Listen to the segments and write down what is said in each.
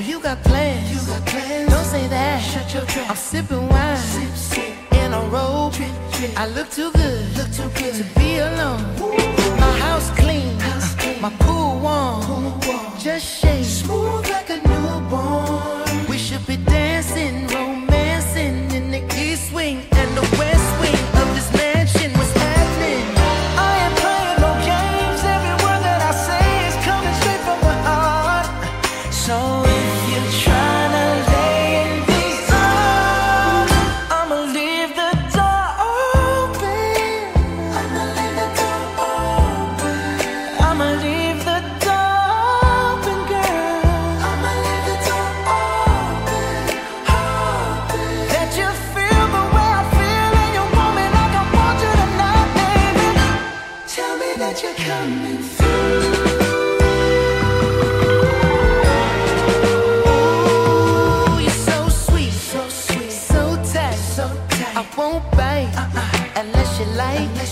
you got plans. You got plans. Don't say that. Shut your trap. I'm sipping wine. Sip, sip. In a robe. Trip, trip. I look too good. Look too good to be alone. Ooh. My house clean. House clean. My pool warm. Pool warm. Just shake. Smooth like a newborn. We should be dancing, romancing in the east wing and the west wing of this mansion. What's happening? I am playing no games. Every word that I say is coming straight from my heart. So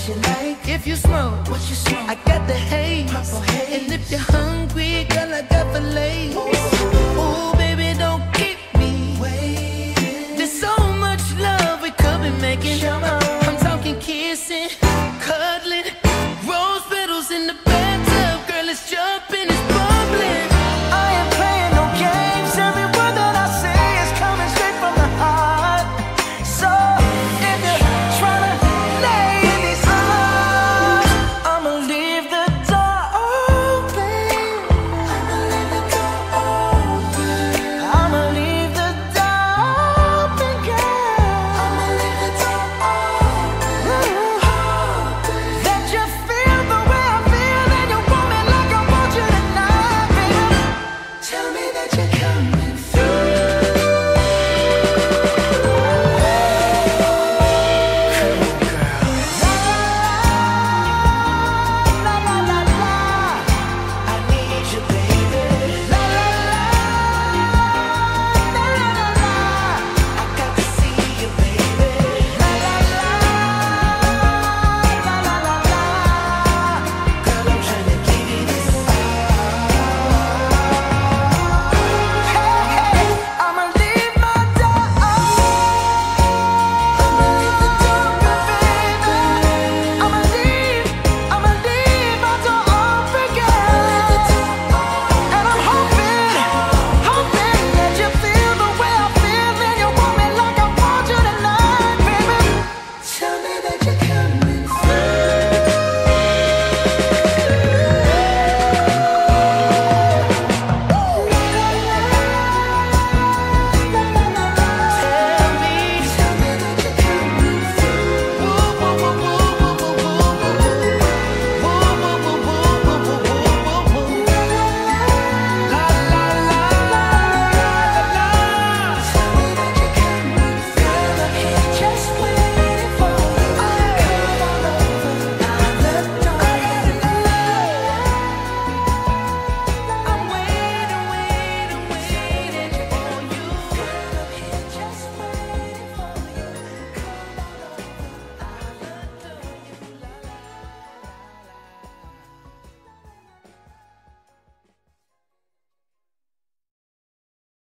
you like. If you smoke, what you smoke. I got the hate.